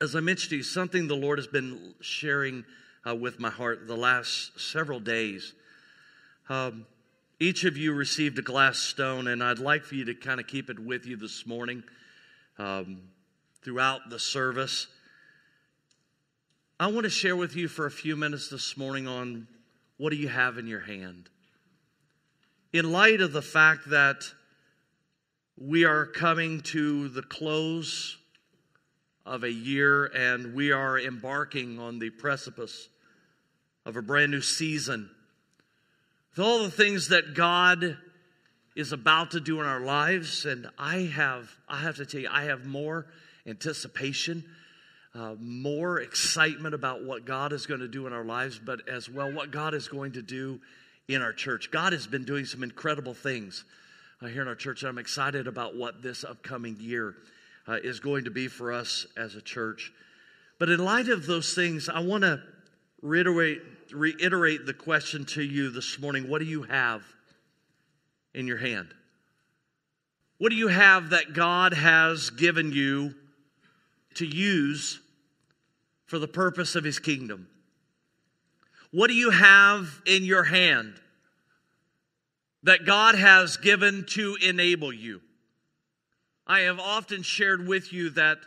as I mentioned to you, something the Lord has been sharing uh, with my heart the last several days. Um, each of you received a glass stone, and I'd like for you to kind of keep it with you this morning um, throughout the service. I want to share with you for a few minutes this morning on what do you have in your hand. In light of the fact that we are coming to the close of a year and we are embarking on the precipice of a brand new season. With all the things that God is about to do in our lives, and I have, I have to tell you, I have more anticipation, uh, more excitement about what God is going to do in our lives, but as well what God is going to do in our church. God has been doing some incredible things uh, here in our church. and I'm excited about what this upcoming year uh, is going to be for us as a church. But in light of those things, I want to reiterate, reiterate the question to you this morning What do you have in your hand? What do you have that God has given you to use for the purpose of His kingdom? What do you have in your hand that God has given to enable you. I have often shared with you that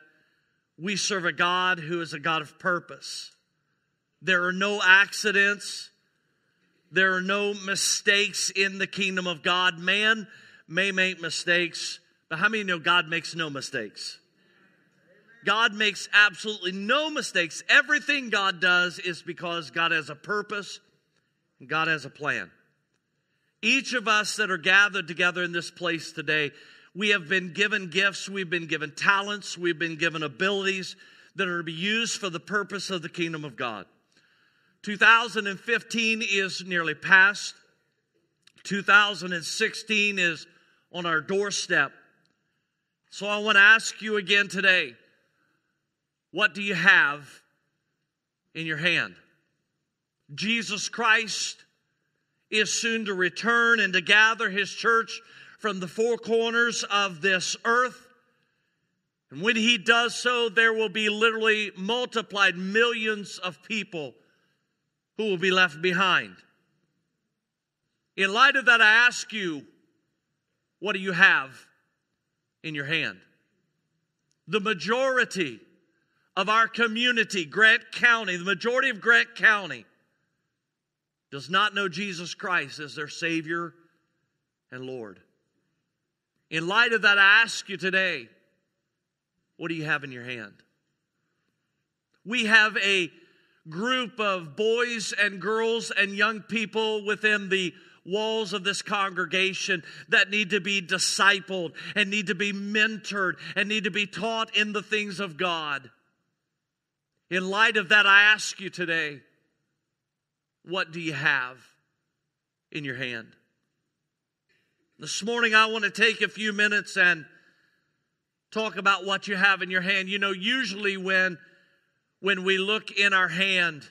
we serve a God who is a God of purpose. There are no accidents, there are no mistakes in the kingdom of God. Man may make mistakes, but how many know God makes no mistakes? God makes absolutely no mistakes. Everything God does is because God has a purpose and God has a plan. Each of us that are gathered together in this place today, we have been given gifts, we've been given talents, we've been given abilities that are to be used for the purpose of the kingdom of God. 2015 is nearly past. 2016 is on our doorstep. So I want to ask you again today what do you have in your hand? Jesus Christ is soon to return and to gather his church from the four corners of this earth. And when he does so, there will be literally multiplied millions of people who will be left behind. In light of that, I ask you, what do you have in your hand? The majority of our community, Grant County, the majority of Grant County, does not know Jesus Christ as their Savior and Lord. In light of that, I ask you today, what do you have in your hand? We have a group of boys and girls and young people within the walls of this congregation that need to be discipled and need to be mentored and need to be taught in the things of God. In light of that, I ask you today, what do you have in your hand? This morning, I want to take a few minutes and talk about what you have in your hand. You know, usually when when we look in our hand,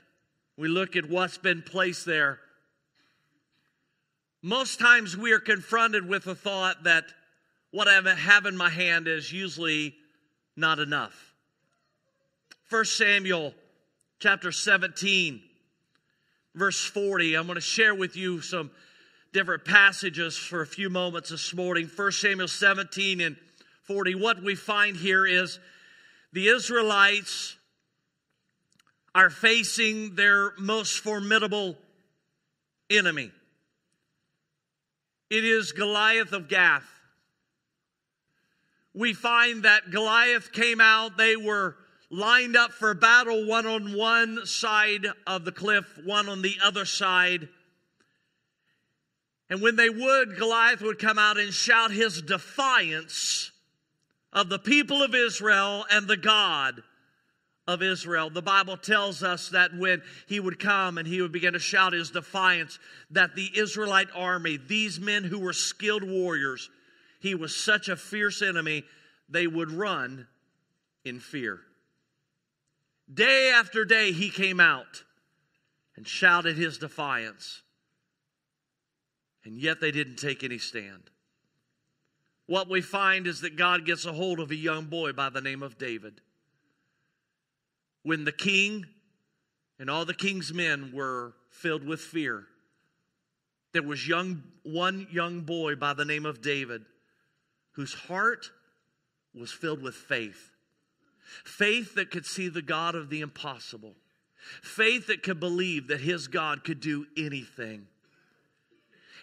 we look at what's been placed there. Most times we are confronted with the thought that what I have in my hand is usually not enough. 1 Samuel chapter 17 verse 40. I'm going to share with you some different passages for a few moments this morning. 1 Samuel 17 and 40. What we find here is the Israelites are facing their most formidable enemy. It is Goliath of Gath. We find that Goliath came out, they were lined up for battle, one on one side of the cliff, one on the other side. And when they would, Goliath would come out and shout his defiance of the people of Israel and the God of Israel. The Bible tells us that when he would come and he would begin to shout his defiance, that the Israelite army, these men who were skilled warriors, he was such a fierce enemy, they would run in fear. Day after day, he came out and shouted his defiance. And yet they didn't take any stand. What we find is that God gets a hold of a young boy by the name of David. when the king and all the king's men were filled with fear, there was young, one young boy by the name of David whose heart was filled with faith. Faith that could see the God of the impossible. Faith that could believe that his God could do anything.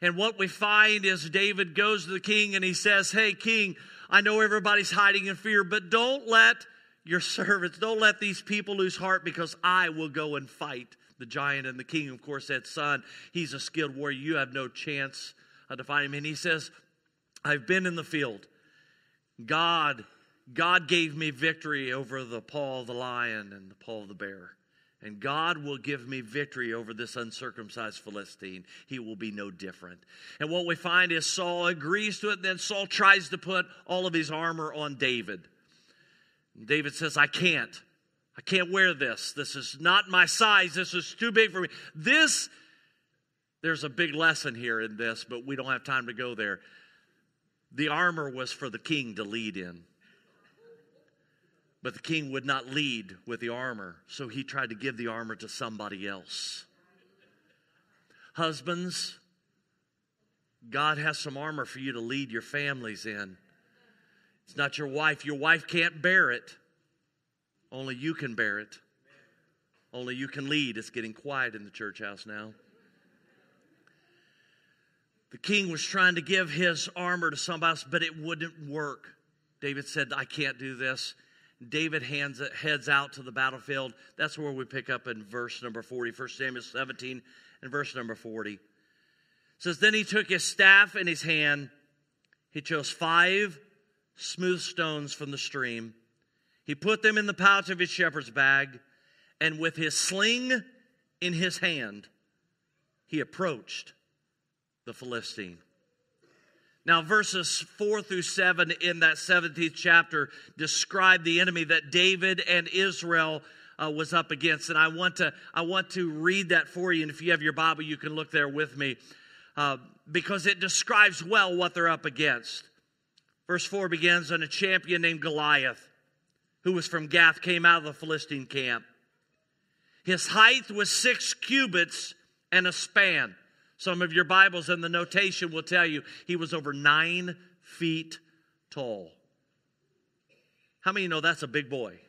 And what we find is David goes to the king and he says, Hey, king, I know everybody's hiding in fear, but don't let your servants, don't let these people lose heart because I will go and fight the giant. And the king, of course, said, Son, he's a skilled warrior. You have no chance to fight him. And he says, I've been in the field. God, God gave me victory over the paw of the lion and the paw of the bear. And God will give me victory over this uncircumcised Philistine. He will be no different. And what we find is Saul agrees to it, then Saul tries to put all of his armor on David. And David says, I can't. I can't wear this. This is not my size. This is too big for me. This, there's a big lesson here in this, but we don't have time to go there. The armor was for the king to lead in. But the king would not lead with the armor, so he tried to give the armor to somebody else. Husbands, God has some armor for you to lead your families in. It's not your wife. Your wife can't bear it. Only you can bear it. Only you can lead. It's getting quiet in the church house now. The king was trying to give his armor to somebody else, but it wouldn't work. David said, I can't do this. David hands, heads out to the battlefield. That's where we pick up in verse number 40, 1 Samuel 17 and verse number 40. It says, Then he took his staff in his hand. He chose five smooth stones from the stream. He put them in the pouch of his shepherd's bag, and with his sling in his hand, he approached the Philistine. Now, verses 4 through 7 in that 17th chapter describe the enemy that David and Israel uh, was up against. And I want, to, I want to read that for you. And if you have your Bible, you can look there with me uh, because it describes well what they're up against. Verse 4 begins on a champion named Goliath, who was from Gath, came out of the Philistine camp. His height was six cubits and a span. Some of your Bibles and the notation will tell you he was over nine feet tall. How many know that's a big boy?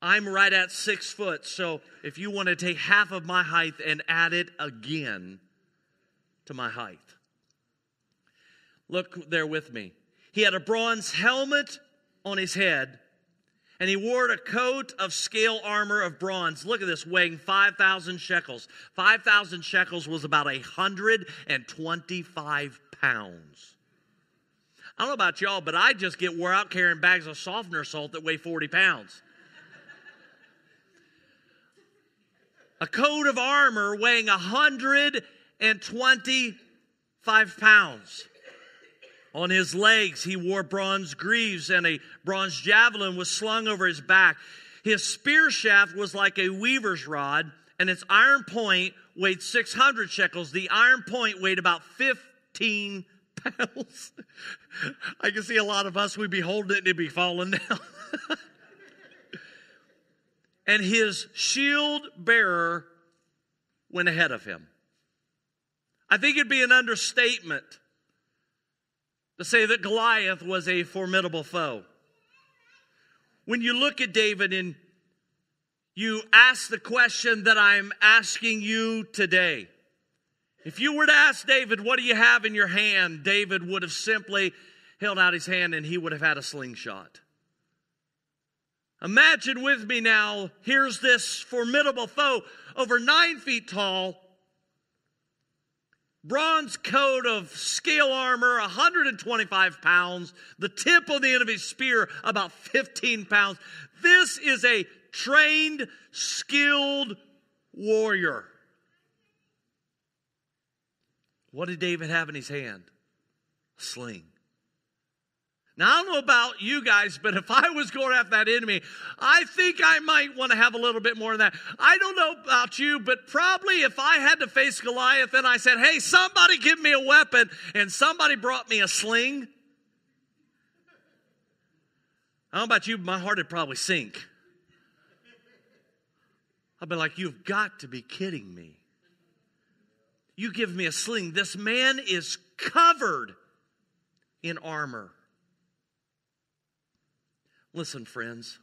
I'm right at six foot, so if you want to take half of my height and add it again to my height. Look there with me. He had a bronze helmet on his head and he wore a coat of scale armor of bronze. Look at this, weighing 5,000 shekels. 5,000 shekels was about 125 pounds. I don't know about y'all, but I just get wore out carrying bags of softener salt that weigh 40 pounds. a coat of armor weighing 125 pounds. On his legs, he wore bronze greaves, and a bronze javelin was slung over his back. His spear shaft was like a weaver's rod, and its iron point weighed 600 shekels. The iron point weighed about 15 pounds. I can see a lot of us, we'd be holding it and it'd be falling down. and his shield bearer went ahead of him. I think it'd be an understatement to say that Goliath was a formidable foe. When you look at David and you ask the question that I'm asking you today, if you were to ask David, What do you have in your hand? David would have simply held out his hand and he would have had a slingshot. Imagine with me now, here's this formidable foe, over nine feet tall, bronze coat of scale armor, 125 pounds, the tip of the end of his spear, about 15 pounds. This is a trained, skilled warrior. What did David have in his hand? A sling. Now, I don't know about you guys, but if I was going after that enemy, I think I might want to have a little bit more than that. I don't know about you, but probably if I had to face Goliath and I said, hey, somebody give me a weapon, and somebody brought me a sling, I don't know about you, my heart would probably sink. I'd be like, You've got to be kidding me. You give me a sling. This man is covered in armor. Listen, friends.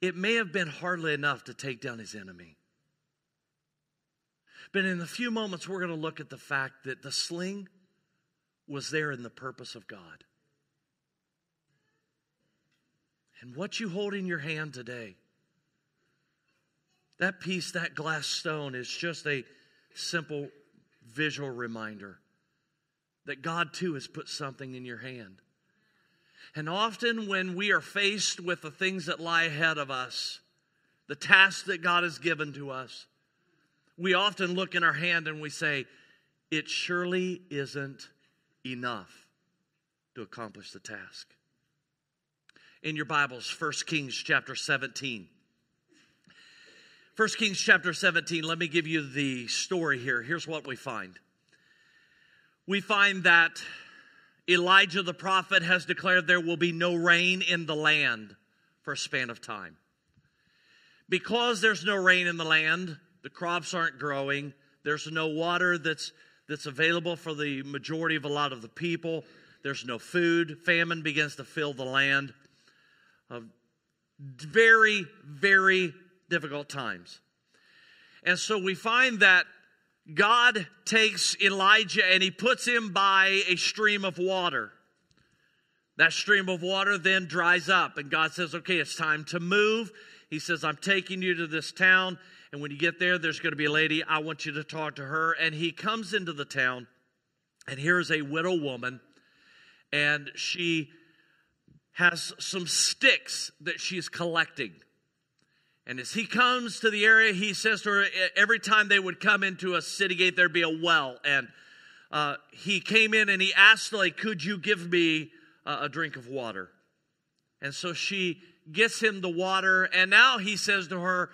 It may have been hardly enough to take down his enemy. But in a few moments, we're going to look at the fact that the sling was there in the purpose of God. And what you hold in your hand today, that piece, that glass stone, is just a simple visual reminder that God too has put something in your hand. And often, when we are faced with the things that lie ahead of us, the tasks that God has given to us, we often look in our hand and we say, It surely isn't enough to accomplish the task. In your Bibles, 1 Kings chapter 17. 1 Kings chapter 17, let me give you the story here. Here's what we find. We find that Elijah the prophet has declared there will be no rain in the land for a span of time. Because there's no rain in the land, the crops aren't growing, there's no water that's, that's available for the majority of a lot of the people, there's no food, famine begins to fill the land. Uh, very, very difficult times. And so we find that God takes Elijah and he puts him by a stream of water. That stream of water then dries up, and God says, Okay, it's time to move. He says, I'm taking you to this town, and when you get there, there's going to be a lady. I want you to talk to her. And he comes into the town, and here's a widow woman, and she has some sticks that she's collecting. And as he comes to the area, he says to her, every time they would come into a city gate, there'd be a well. And uh, he came in and he asked, like, could you give me uh, a drink of water? And so she gets him the water. And now he says to her,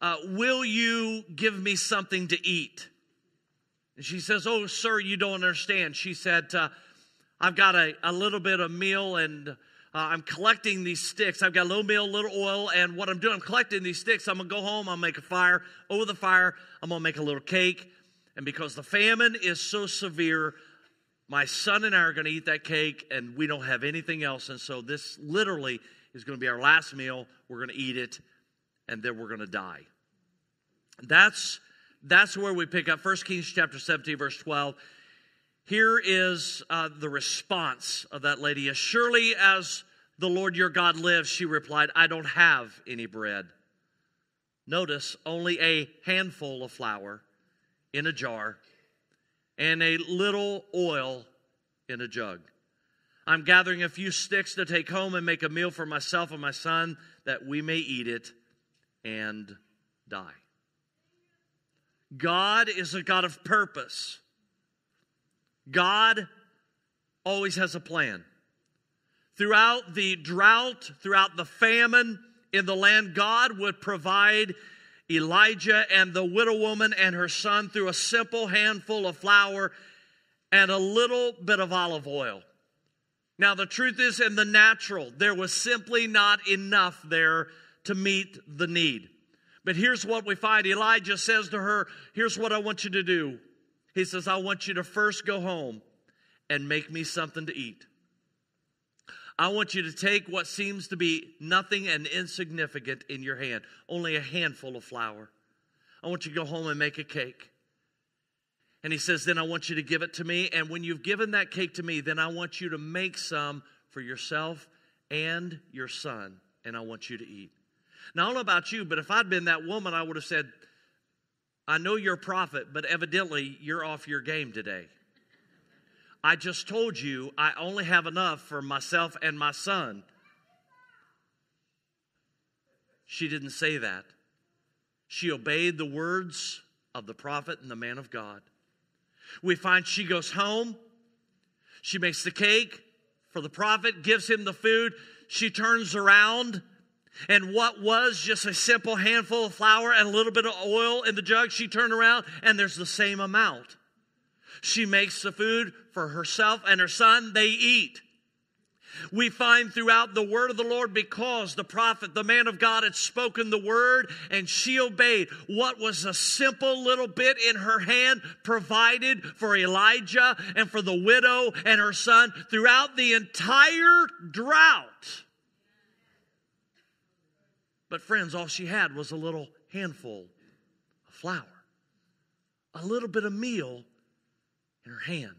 uh, will you give me something to eat? And she says, oh, sir, you don't understand. She said, uh, I've got a, a little bit of meal and uh, I'm collecting these sticks. I've got a little meal, a little oil, and what I'm doing, I'm collecting these sticks. I'm gonna go home, I'll make a fire. Over the fire, I'm gonna make a little cake. And because the famine is so severe, my son and I are gonna eat that cake, and we don't have anything else. And so this literally is gonna be our last meal. We're gonna eat it, and then we're gonna die. That's that's where we pick up 1 Kings chapter 17, verse 12. Here is uh, the response of that lady. As surely as the Lord your God lives, she replied, I don't have any bread. Notice only a handful of flour in a jar and a little oil in a jug. I'm gathering a few sticks to take home and make a meal for myself and my son that we may eat it and die. God is a God of purpose. God always has a plan. Throughout the drought, throughout the famine in the land, God would provide Elijah and the widow woman and her son through a simple handful of flour and a little bit of olive oil. Now, the truth is, in the natural, there was simply not enough there to meet the need. But here's what we find Elijah says to her, Here's what I want you to do. He says, I want you to first go home and make me something to eat. I want you to take what seems to be nothing and insignificant in your hand, only a handful of flour. I want you to go home and make a cake. And he says, Then I want you to give it to me. And when you've given that cake to me, then I want you to make some for yourself and your son. And I want you to eat. Now, I don't know about you, but if I'd been that woman, I would have said, I know you're a prophet, but evidently you're off your game today. I just told you I only have enough for myself and my son. She didn't say that. She obeyed the words of the prophet and the man of God. We find she goes home. She makes the cake for the prophet, gives him the food. She turns around, and what was just a simple handful of flour and a little bit of oil in the jug, she turned around, and there's the same amount. She makes the food for herself and her son, they eat. We find throughout the word of the Lord because the prophet, the man of God, had spoken the word and she obeyed. What was a simple little bit in her hand provided for Elijah and for the widow and her son throughout the entire drought. But, friends, all she had was a little handful of flour, a little bit of meal in her hand.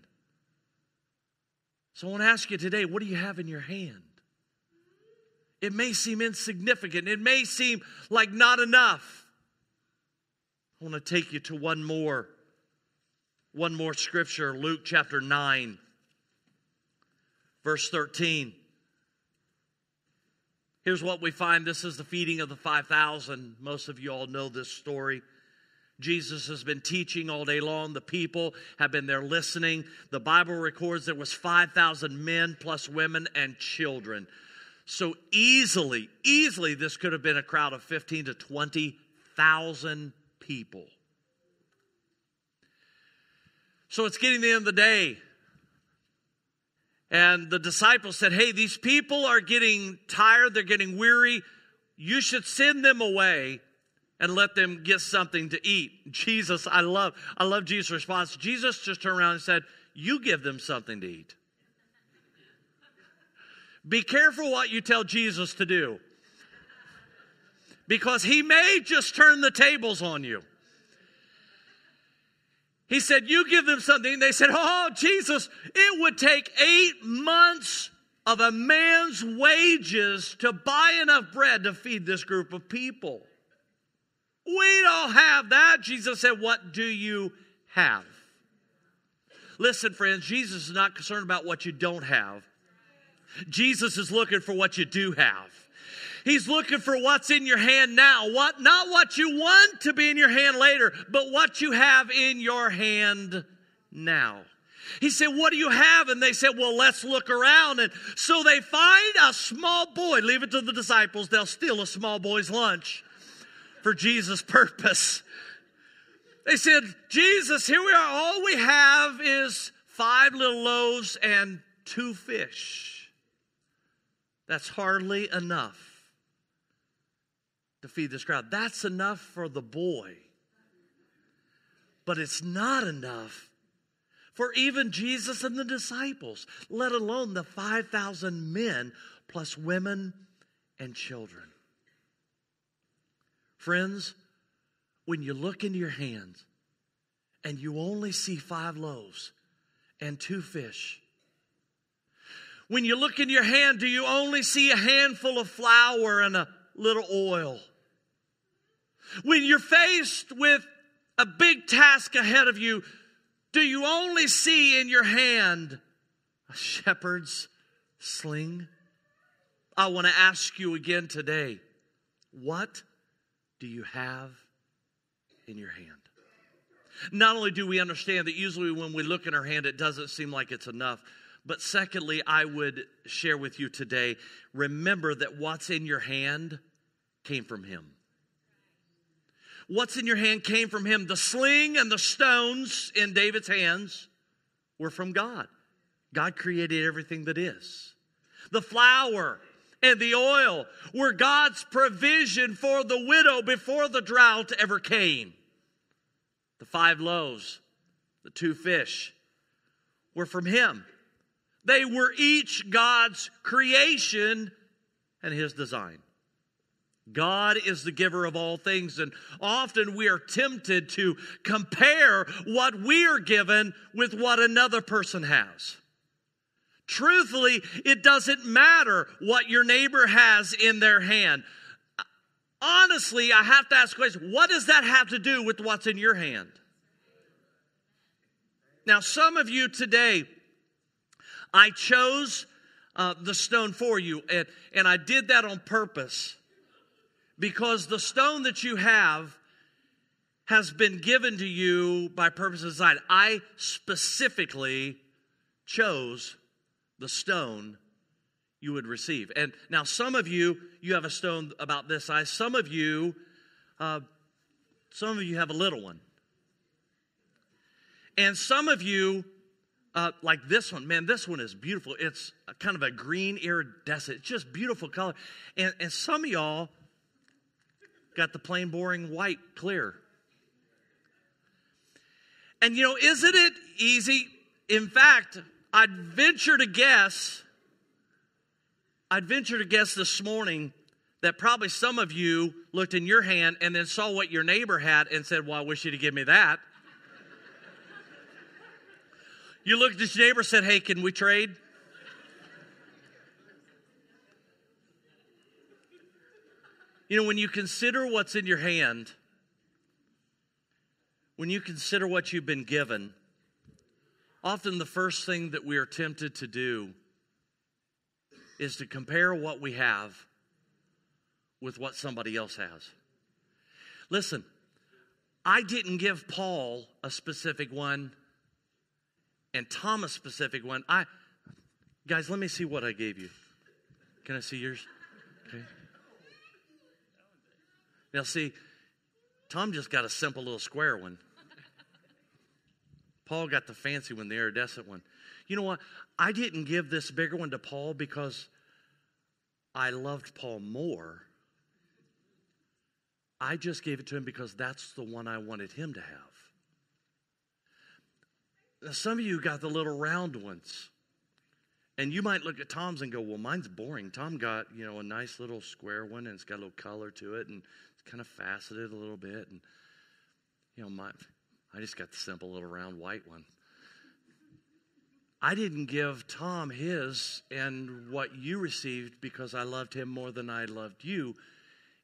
So I want to ask you today what do you have in your hand? It may seem insignificant, it may seem like not enough. I want to take you to one more one more scripture, Luke chapter 9 verse 13. Here's what we find this is the feeding of the 5,000. Most of you all know this story. Jesus has been teaching all day long. The people have been there listening. The Bible records there was 5,000 men plus women and children. So easily, easily this could have been a crowd of 15 to 20,000 people. So it's getting the end of the day. And the disciples said, Hey, these people are getting tired, they're getting weary. You should send them away and let them get something to eat. Jesus, I love, I love Jesus' response. Jesus just turned around and said, You give them something to eat. Be careful what you tell Jesus to do. Because he may just turn the tables on you. He said, You give them something. They said, Oh, Jesus, it would take eight months of a man's wages to buy enough bread to feed this group of people. We don't have that. Jesus said, What do you have? Listen, friends, Jesus is not concerned about what you don't have. Jesus is looking for what you do have. He's looking for what's in your hand now. What not what you want to be in your hand later, but what you have in your hand now. He said, What do you have? And they said, Well, let's look around. And so they find a small boy. Leave it to the disciples. They'll steal a small boy's lunch for Jesus' purpose. They said, Jesus, here we are. All we have is five little loaves and two fish. That's hardly enough to feed this crowd. That's enough for the boy. But it's not enough for even Jesus and the disciples, let alone the 5,000 men plus women and children. Friends, when you look into your hands and you only see five loaves and two fish, when you look in your hand, do you only see a handful of flour and a little oil? When you're faced with a big task ahead of you, do you only see in your hand a shepherd's sling? I want to ask you again today what do you have in your hand? Not only do we understand that usually when we look in our hand, it doesn't seem like it's enough. But secondly, I would share with you today remember that what's in your hand came from Him. What's in your hand came from Him. The sling and the stones in David's hands were from God. God created everything that is. The flour and the oil were God's provision for the widow before the drought ever came. The five loaves, the two fish, were from Him. They were each God's creation and His design. God is the giver of all things, and often we are tempted to compare what we are given with what another person has. Truthfully, it doesn't matter what your neighbor has in their hand. Honestly, I have to ask question what does that have to do with what's in your hand? Now, some of you today, I chose uh, the stone for you, and, and I did that on purpose because the stone that you have has been given to you by purpose design. I specifically chose the stone you would receive. And now, some of you, you have a stone about this size. Some of you, uh, some of you have a little one. And some of you, uh, like this one, man, this one is beautiful. It's kind of a green iridescent, just beautiful color. And, and some of y'all got the plain, boring white clear. And you know, isn't it easy? In fact, I'd venture to guess, I'd venture to guess this morning that probably some of you looked in your hand and then saw what your neighbor had and said, Well, I wish you'd give me that. you looked at your neighbor and said, Hey, can we trade? You know, when you consider what's in your hand, when you consider what you've been given, often the first thing that we are tempted to do is to compare what we have with what somebody else has. Listen, I didn't give Paul a specific one and Tom a specific one. I guys, let me see what I gave you. Can I see yours? Okay. Now see, Tom just got a simple little square one. Paul got the fancy one, the iridescent one. You know what? I didn't give this bigger one to Paul because I loved Paul more. I just gave it to him because that's the one I wanted him to have. Now, some of you got the little round ones. And you might look at Tom's and go, well, mine's boring. Tom got, you know, a nice little square one and it's got a little color to it and kind of faceted a little bit. And, you know, my, I just got the simple little round white one. I didn't give Tom his and what you received because I loved him more than I loved you.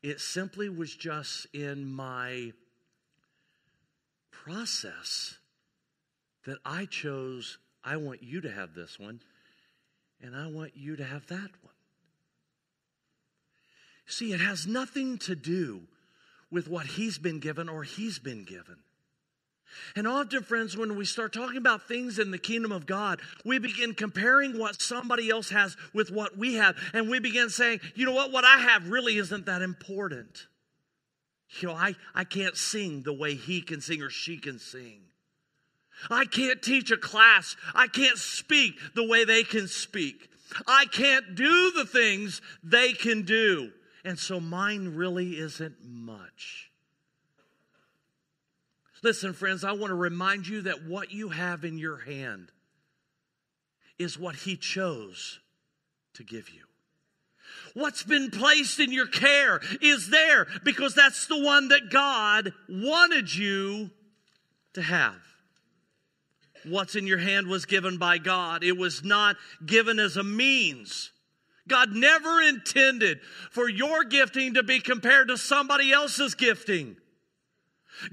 It simply was just in my process that I chose, I want you to have this one, and I want you to have that one. See, it has nothing to do with what he's been given or he's been given. And often, friends, when we start talking about things in the kingdom of God, we begin comparing what somebody else has with what we have. And we begin saying, you know what, what I have really isn't that important. You know, I, I can't sing the way he can sing or she can sing. I can't teach a class. I can't speak the way they can speak. I can't do the things they can do. And so mine really isn't much. Listen, friends, I want to remind you that what you have in your hand is what He chose to give you. What's been placed in your care is there because that's the one that God wanted you to have. What's in your hand was given by God, it was not given as a means. God never intended for your gifting to be compared to somebody else's gifting.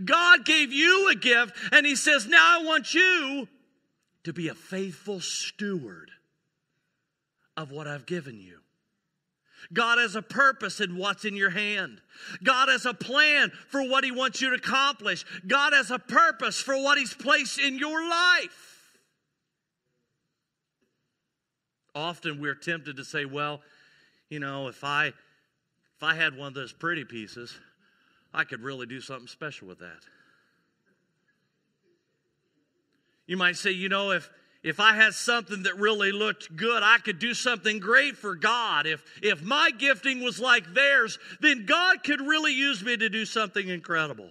God gave you a gift, and He says, Now I want you to be a faithful steward of what I've given you. God has a purpose in what's in your hand. God has a plan for what He wants you to accomplish. God has a purpose for what He's placed in your life. Often we're tempted to say, well, you know, if I if I had one of those pretty pieces, I could really do something special with that. You might say, you know, if if I had something that really looked good, I could do something great for God. If if my gifting was like theirs, then God could really use me to do something incredible.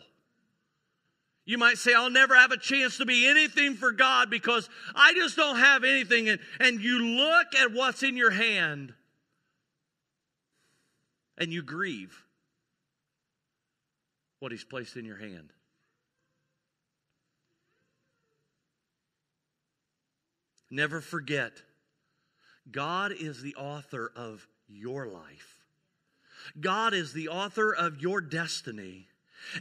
You might say, I'll never have a chance to be anything for God because I just don't have anything. And, and you look at what's in your hand and you grieve what He's placed in your hand. Never forget, God is the author of your life. God is the author of your destiny.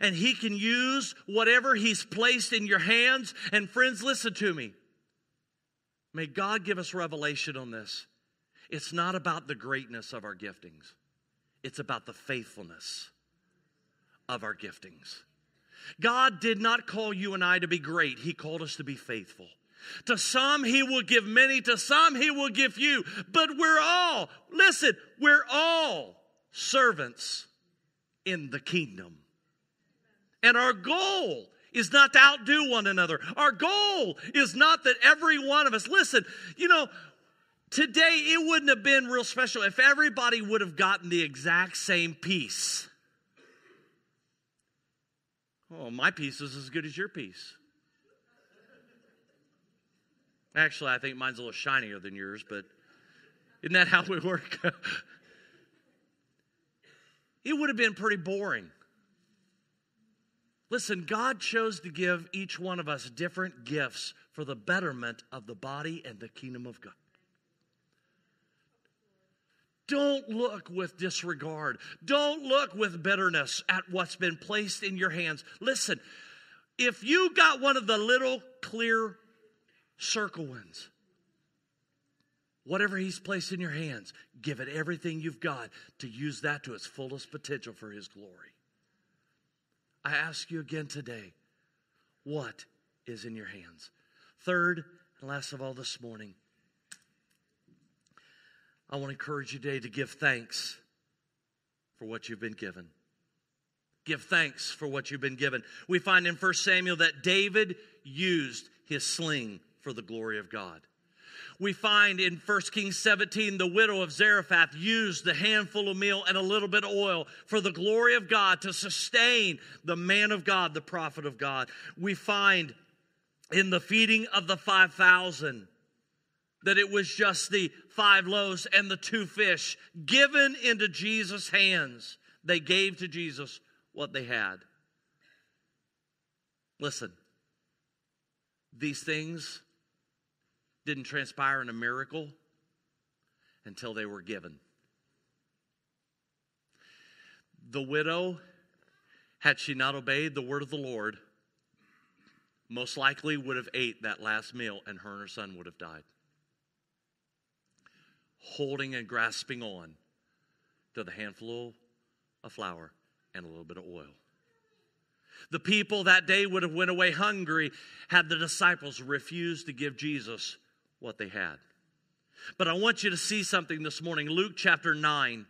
And He can use whatever He's placed in your hands. And friends, listen to me. May God give us revelation on this. It's not about the greatness of our giftings, it's about the faithfulness of our giftings. God did not call you and I to be great, He called us to be faithful. To some, He will give many, to some, He will give you. But we're all, listen, we're all servants in the kingdom. And our goal is not to outdo one another. Our goal is not that every one of us, listen, you know, today it wouldn't have been real special if everybody would have gotten the exact same piece. Oh, my piece is as good as your piece. Actually, I think mine's a little shinier than yours, but isn't that how we work? it would have been pretty boring. Listen, God chose to give each one of us different gifts for the betterment of the body and the kingdom of God. Don't look with disregard. Don't look with bitterness at what's been placed in your hands. Listen, if you got one of the little clear circle ones, whatever He's placed in your hands, give it everything you've got to use that to its fullest potential for His glory. I ask you again today what is in your hands? Third, and last of all this morning, I want to encourage you today to give thanks for what you've been given. Give thanks for what you've been given. We find in 1 Samuel that David used his sling for the glory of God we find in 1 Kings 17, the widow of Zarephath used the handful of meal and a little bit of oil for the glory of God to sustain the man of God, the prophet of God. We find in the feeding of the 5,000 that it was just the five loaves and the two fish given into Jesus' hands. They gave to Jesus what they had. Listen, these things didn't transpire in a miracle until they were given. The widow, had she not obeyed the word of the Lord, most likely would have ate that last meal and her and her son would have died. Holding and grasping on to the handful of flour and a little bit of oil. The people that day would have went away hungry had the disciples refused to give Jesus what they had. But I want you to see something this morning. Luke chapter 9.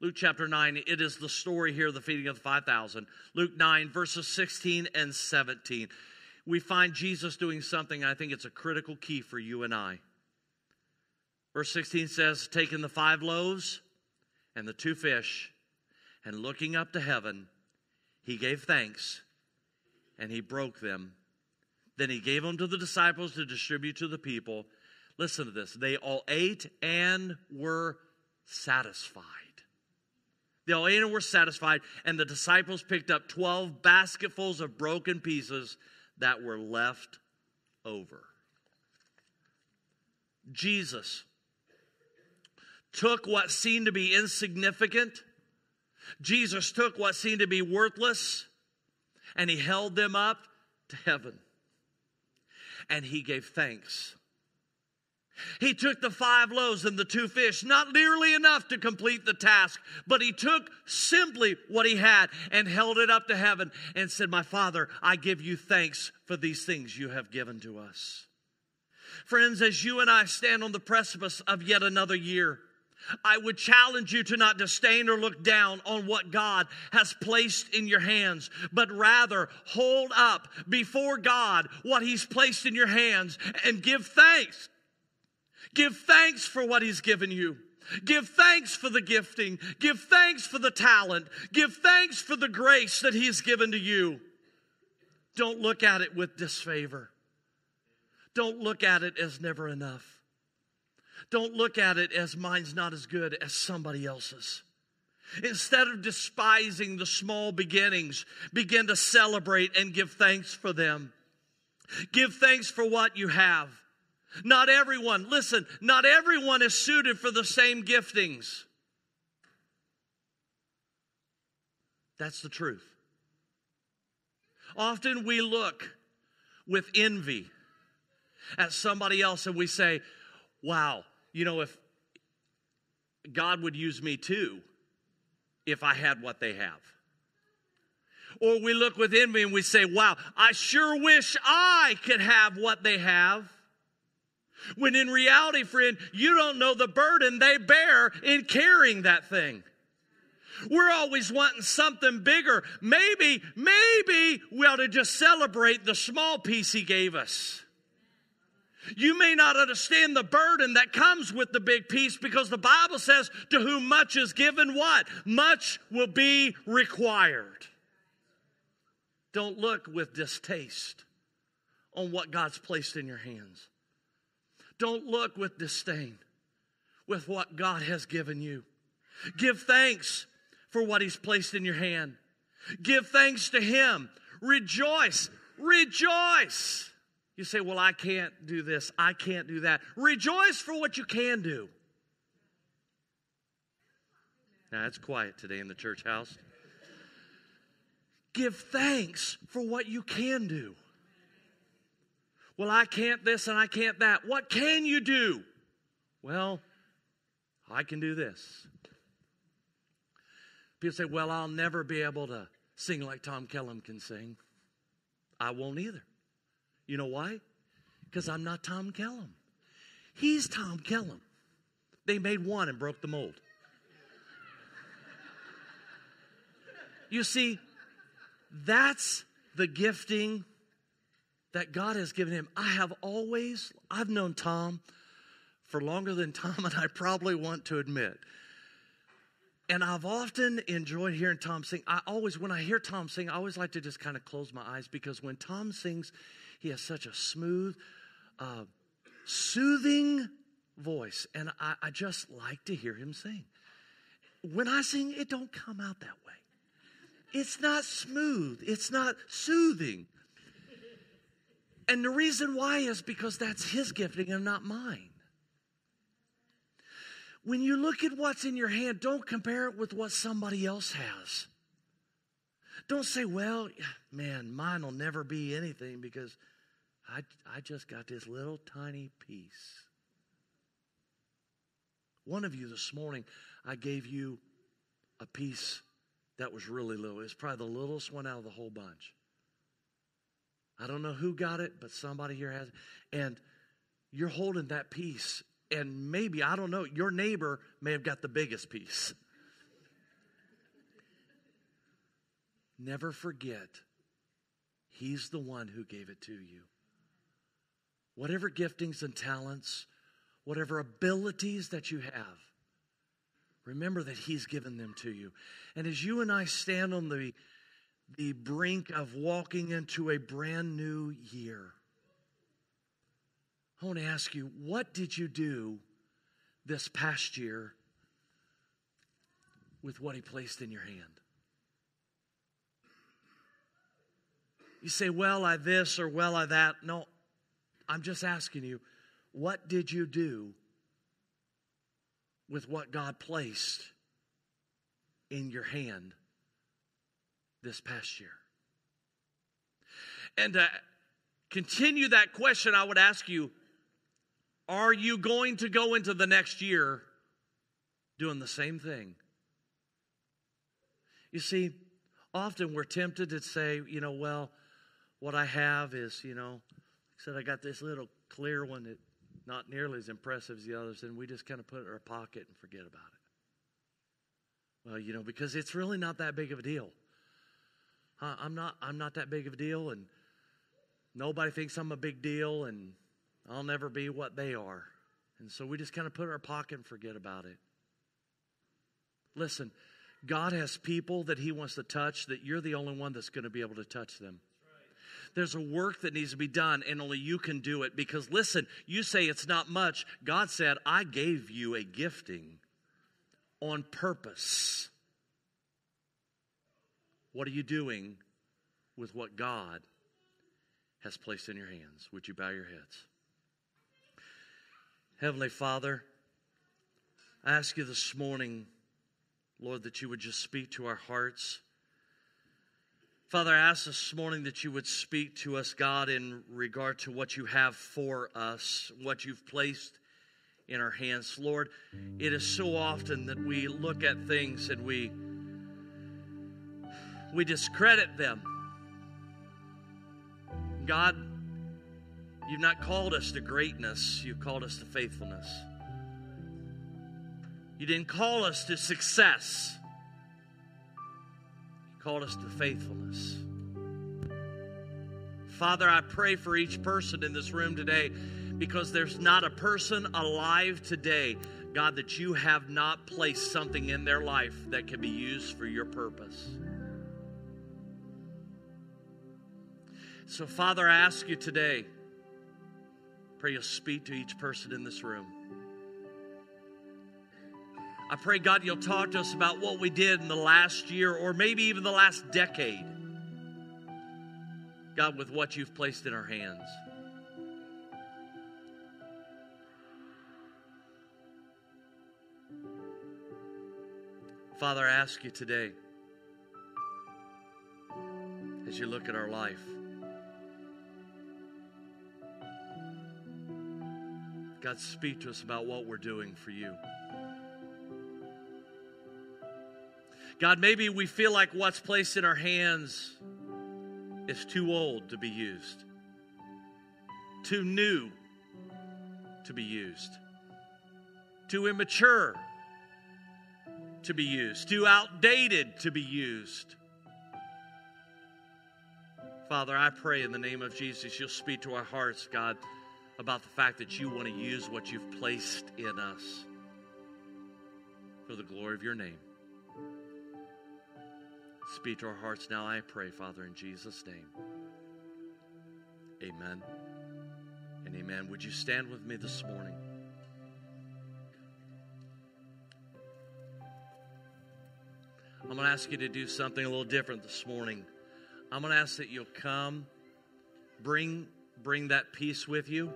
Luke chapter 9, it is the story here, of the feeding of the 5,000. Luke 9, verses 16 and 17. We find Jesus doing something, I think it's a critical key for you and I. Verse 16 says, Taking the five loaves and the two fish, and looking up to heaven, he gave thanks and he broke them. Then he gave them to the disciples to distribute to the people Listen to this. They all ate and were satisfied. They all ate and were satisfied, and the disciples picked up 12 basketfuls of broken pieces that were left over. Jesus took what seemed to be insignificant, Jesus took what seemed to be worthless, and he held them up to heaven. And he gave thanks he took the five loaves and the two fish, not nearly enough to complete the task, but he took simply what he had and held it up to heaven and said, My Father, I give you thanks for these things you have given to us. Friends, as you and I stand on the precipice of yet another year, I would challenge you to not disdain or look down on what God has placed in your hands, but rather hold up before God what He's placed in your hands and give thanks Give thanks for what He's given you. Give thanks for the gifting. Give thanks for the talent. Give thanks for the grace that He's given to you. Don't look at it with disfavor. Don't look at it as never enough. Don't look at it as mine's not as good as somebody else's. Instead of despising the small beginnings, begin to celebrate and give thanks for them. Give thanks for what you have. Not everyone, listen, not everyone is suited for the same giftings. That's the truth. Often we look with envy at somebody else and we say, wow, you know, if God would use me too if I had what they have. Or we look with envy and we say, wow, I sure wish I could have what they have. When in reality, friend, you don't know the burden they bear in carrying that thing. We're always wanting something bigger. Maybe, maybe we ought to just celebrate the small piece He gave us. You may not understand the burden that comes with the big piece because the Bible says, To whom much is given, what? Much will be required. Don't look with distaste on what God's placed in your hands. Don't look with disdain with what God has given you. Give thanks for what He's placed in your hand. Give thanks to Him. Rejoice. Rejoice. You say, Well, I can't do this. I can't do that. Rejoice for what you can do. Now, it's quiet today in the church house. Give thanks for what you can do. Well, I can't this and I can't that. What can you do? Well, I can do this. People say, Well, I'll never be able to sing like Tom Kellum can sing. I won't either. You know why? Because I'm not Tom Kellum. He's Tom Kellum. They made one and broke the mold. You see, that's the gifting that God has given him. I have always, I've known Tom for longer than Tom and I probably want to admit. And I've often enjoyed hearing Tom sing. I always, when I hear Tom sing, I always like to just kind of close my eyes because when Tom sings, he has such a smooth, uh, soothing voice. And I, I just like to hear him sing. When I sing, it don't come out that way. It's not smooth. It's not soothing. And the reason why is because that's his gifting and not mine. When you look at what's in your hand, don't compare it with what somebody else has. Don't say, well, man, mine will never be anything because I, I just got this little tiny piece. One of you this morning, I gave you a piece that was really little. It's probably the littlest one out of the whole bunch. I don't know who got it, but somebody here has. And you're holding that piece. And maybe, I don't know, your neighbor may have got the biggest piece. Never forget, He's the one who gave it to you. Whatever giftings and talents, whatever abilities that you have, remember that He's given them to you. And as you and I stand on the the brink of walking into a brand new year. I want to ask you, what did you do this past year with what He placed in your hand? You say, well, I this or well, I that. No, I'm just asking you, what did you do with what God placed in your hand this past year? And to continue that question, I would ask you Are you going to go into the next year doing the same thing? You see, often we're tempted to say, you know, well, what I have is, you know, I said, I got this little clear one that not nearly as impressive as the others, and we just kind of put it in our pocket and forget about it. Well, you know, because it's really not that big of a deal. I'm not, I'm not that big of a deal, and nobody thinks I'm a big deal, and I'll never be what they are. And so we just kind of put our pocket and forget about it. Listen, God has people that He wants to touch that you're the only one that's going to be able to touch them. There's a work that needs to be done, and only you can do it. Because listen, you say it's not much. God said, I gave you a gifting on purpose. What are you doing with what God has placed in your hands? Would you bow your heads? Heavenly Father, I ask you this morning, Lord, that you would just speak to our hearts. Father, I ask this morning that you would speak to us, God, in regard to what you have for us, what you've placed in our hands. Lord, it is so often that we look at things and we we discredit them. God, you've not called us to greatness, you've called us to faithfulness. You didn't call us to success, you called us to faithfulness. Father, I pray for each person in this room today because there's not a person alive today, God, that you have not placed something in their life that can be used for your purpose. So, Father, I ask you today, pray you'll speak to each person in this room. I pray, God, you'll talk to us about what we did in the last year or maybe even the last decade. God, with what you've placed in our hands. Father, I ask you today, as you look at our life, God, speak to us about what we're doing for you. God, maybe we feel like what's placed in our hands is too old to be used, too new to be used, too immature to be used, too outdated to be used. Father, I pray in the name of Jesus, you'll speak to our hearts, God, about the fact that you want to use what you've placed in us for the glory of your name. Speak to our hearts now, I pray, Father, in Jesus' name. Amen and amen. Would you stand with me this morning? I'm going to ask you to do something a little different this morning. I'm going to ask that you'll come, bring, bring that piece with you.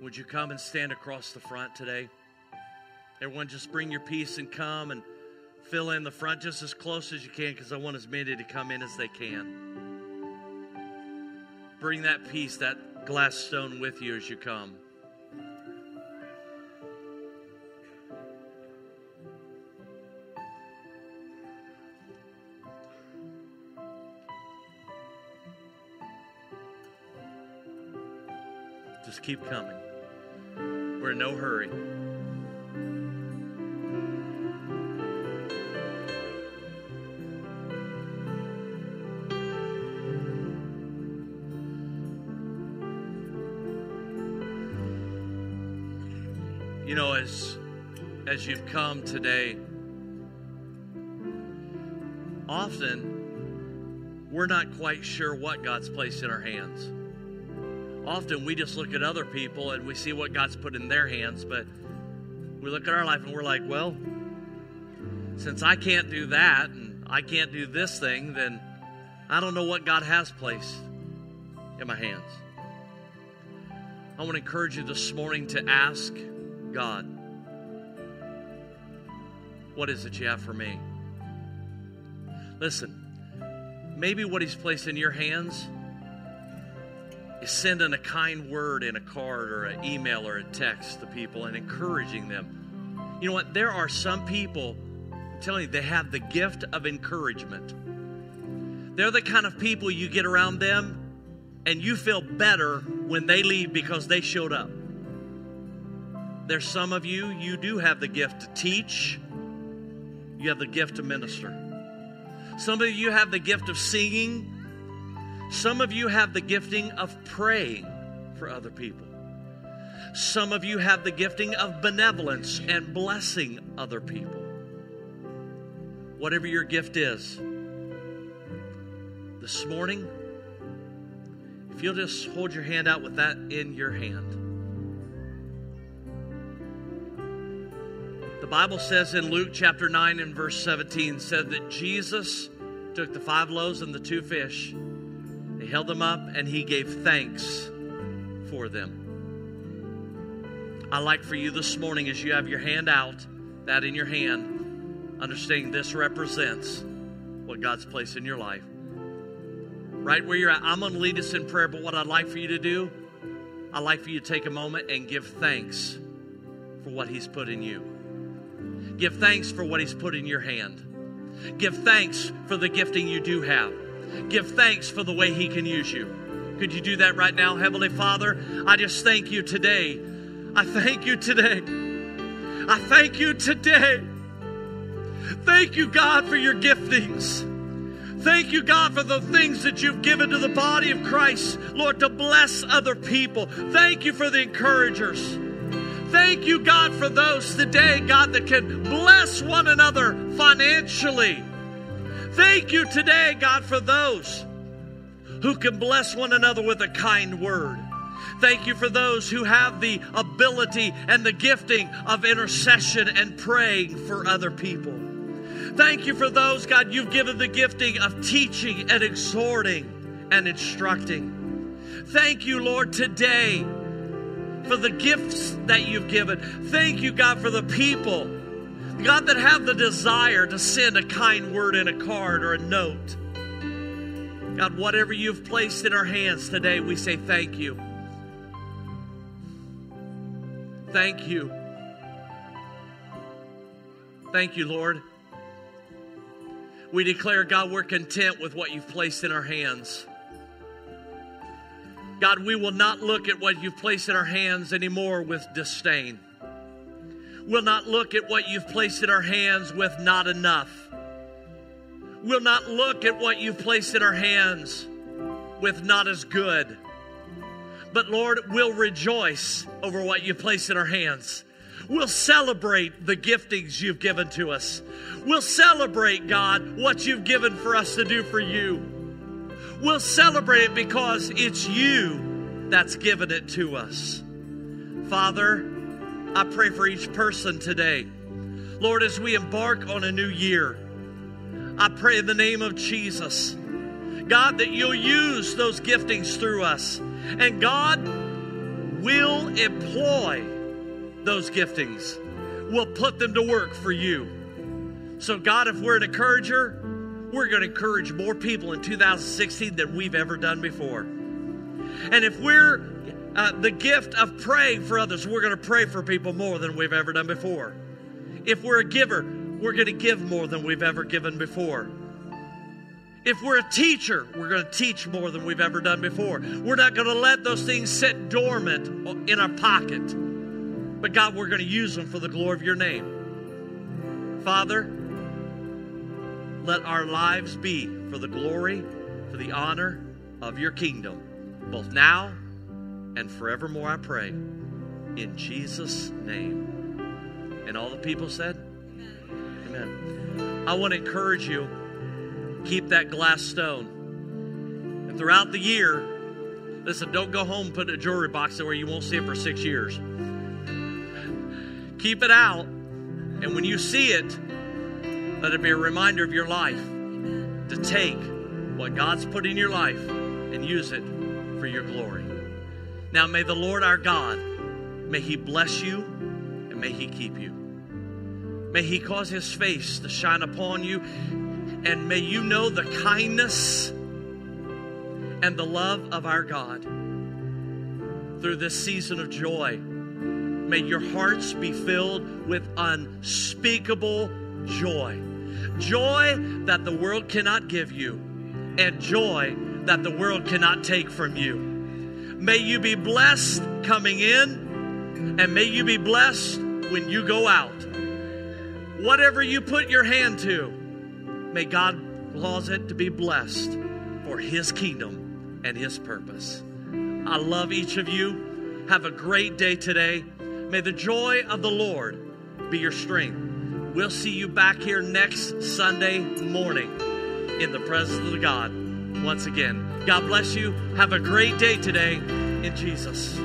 Would you come and stand across the front today? Everyone, just bring your piece and come and fill in the front just as close as you can because I want as many to come in as they can. Bring that piece, that glass stone with you as you come. Just keep coming. We're in no hurry. You know, as as you've come today, often we're not quite sure what God's placed in our hands. Often we just look at other people and we see what God's put in their hands, but we look at our life and we're like, well, since I can't do that and I can't do this thing, then I don't know what God has placed in my hands. I want to encourage you this morning to ask God, what is it you have for me? Listen, maybe what He's placed in your hands is sending a kind word in a card or an email or a text to people and encouraging them. You know what? There are some people, I'm telling you, they have the gift of encouragement. They're the kind of people you get around them and you feel better when they leave because they showed up. There's some of you, you do have the gift to teach, you have the gift to minister. Some of you have the gift of singing. Some of you have the gifting of praying for other people. Some of you have the gifting of benevolence and blessing other people. Whatever your gift is, this morning, if you'll just hold your hand out with that in your hand. The Bible says in Luke chapter 9 and verse 17 said that Jesus took the five loaves and the two fish, he held them up and he gave thanks for them. I like for you this morning as you have your hand out, that in your hand, understanding this represents what God's placed in your life. Right where you're at, I'm going to lead us in prayer, but what I'd like for you to do, I'd like for you to take a moment and give thanks for what He's put in you. Give thanks for what He's put in your hand. Give thanks for the gifting you do have. Give thanks for the way He can use you. Could you do that right now, Heavenly Father? I just thank you today. I thank you today. I thank you today. Thank you, God, for your giftings. Thank you, God, for the things that you've given to the body of Christ, Lord, to bless other people. Thank you for the encouragers. Thank you, God, for those today, God, that can bless one another financially. Thank you today, God, for those who can bless one another with a kind word. Thank you for those who have the ability and the gifting of intercession and praying for other people. Thank you for those, God, you've given the gifting of teaching and exhorting and instructing. Thank you, Lord, today for the gifts that you've given. Thank you, God, for the people, God, that have the desire to send a kind word in a card or a note. God, whatever you've placed in our hands today, we say thank you. Thank you. Thank you, Lord. We declare, God, we're content with what you've placed in our hands. God, we will not look at what you've placed in our hands anymore with disdain. We'll not look at what you've placed in our hands with not enough. We'll not look at what you've placed in our hands with not as good. But Lord, we'll rejoice over what you place in our hands. We'll celebrate the giftings you've given to us. We'll celebrate, God, what you've given for us to do for you. We'll celebrate it because it's you that's given it to us. Father, I pray for each person today. Lord, as we embark on a new year, I pray in the name of Jesus, God, that you'll use those giftings through us. And God will employ those giftings, We'll put them to work for you. So, God, if we're an encourager, we're going to encourage more people in 2016 than we've ever done before. And if we're uh, the gift of praying for others, we're going to pray for people more than we've ever done before. If we're a giver, we're going to give more than we've ever given before. If we're a teacher, we're going to teach more than we've ever done before. We're not going to let those things sit dormant in our pocket. But God, we're going to use them for the glory of your name. Father, let our lives be for the glory, for the honor of your kingdom, both now and forevermore, I pray. In Jesus' name. And all the people said, Amen. Amen. I want to encourage you keep that glass stone. And throughout the year, listen, don't go home and put a jewelry box where you won't see it for six years. Keep it out, and when you see it, let it be a reminder of your life to take what God's put in your life and use it for your glory. Now, may the Lord our God, may He bless you and may He keep you. May He cause His face to shine upon you and may you know the kindness and the love of our God through this season of joy. May your hearts be filled with unspeakable joy. Joy that the world cannot give you, and joy that the world cannot take from you. May you be blessed coming in, and may you be blessed when you go out. Whatever you put your hand to, May God cause it to be blessed for His kingdom and His purpose. I love each of you. Have a great day today. May the joy of the Lord be your strength. We'll see you back here next Sunday morning in the presence of God once again. God bless you. Have a great day today in Jesus.